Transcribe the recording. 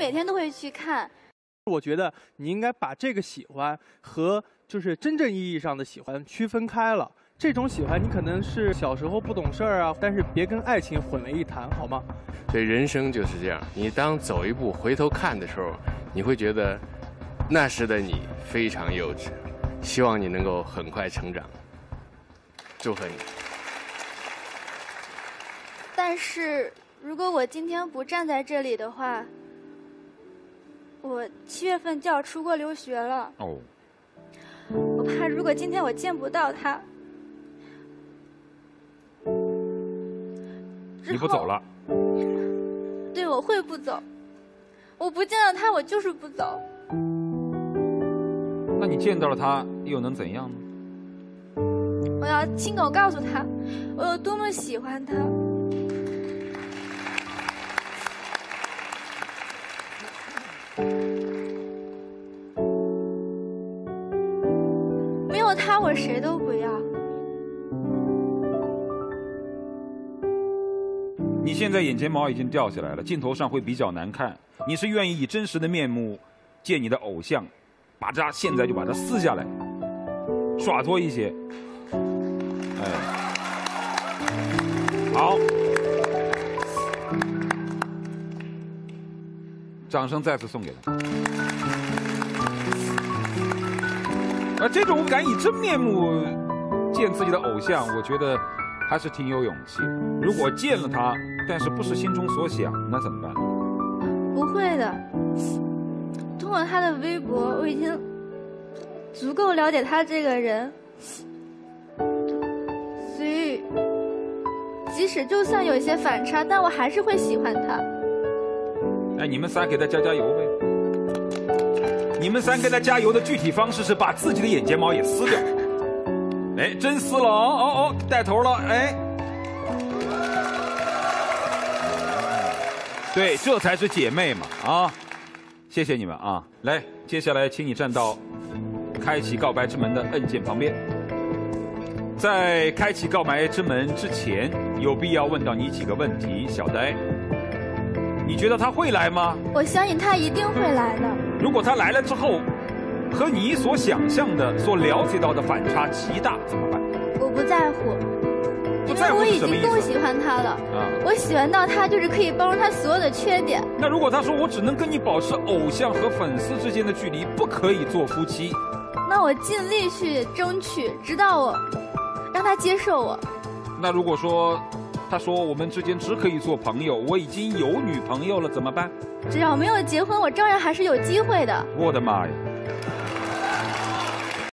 每天都会去看。我觉得你应该把这个喜欢和就是真正意义上的喜欢区分开了。这种喜欢你可能是小时候不懂事儿啊，但是别跟爱情混为一谈，好吗？所以，人生就是这样。你当走一步回头看的时候，你会觉得那时的你非常幼稚。希望你能够很快成长，祝贺你。但是如果我今天不站在这里的话，我七月份就要出国留学了。哦。我怕如果今天我见不到他，你不走了？对，我会不走。我不见到他，我就是不走。那你见到了他又能怎样呢？我要亲口告诉他，我有多么喜欢他。他，我谁都不要。你现在眼睫毛已经掉下来了，镜头上会比较难看。你是愿意以真实的面目见你的偶像？把它现在就把它撕下来，耍脱一些，哎，好，掌声再次送给他。啊，这种敢以真面目见自己的偶像，我觉得还是挺有勇气。如果见了他，但是不是心中所想，那怎么办？不会的。通过他的微博，我已经足够了解他这个人，所以即使就算有一些反差，但我还是会喜欢他。哎，你们仨给他加加油呗！你们三给他加油的具体方式是把自己的眼睫毛也撕掉。哎，真撕了哦哦哦，带头了哎！对，这才是姐妹嘛啊！谢谢你们啊！来，接下来请你站到开启告白之门的按键旁边。在开启告白之门之前，有必要问到你几个问题，小呆。你觉得他会来吗？我相信他一定会来的。如果他来了之后，和你所想象的、所了解到的反差极大，怎么办？我不在乎。因为我已经够喜欢他了，我喜欢到他就是可以包容他所有的缺点。那如果他说我只能跟你保持偶像和粉丝之间的距离，不可以做夫妻，那我尽力去争取，直到我让他接受我。那如果说他说我们之间只可以做朋友，我已经有女朋友了，怎么办？只要没有结婚，我照样还是有机会的。我的妈呀！